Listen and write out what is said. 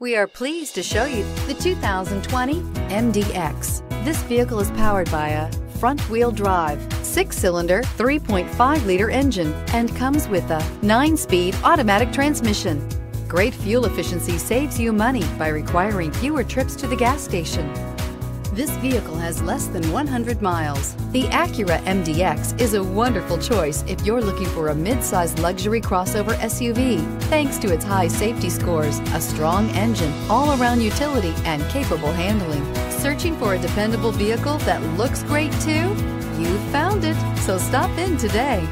We are pleased to show you the 2020 MDX. This vehicle is powered by a front-wheel drive, six-cylinder, 3.5-liter engine, and comes with a nine-speed automatic transmission. Great fuel efficiency saves you money by requiring fewer trips to the gas station. This vehicle has less than 100 miles. The Acura MDX is a wonderful choice if you're looking for a mid-size luxury crossover SUV. Thanks to its high safety scores, a strong engine, all-around utility, and capable handling. Searching for a dependable vehicle that looks great too? You found it, so stop in today.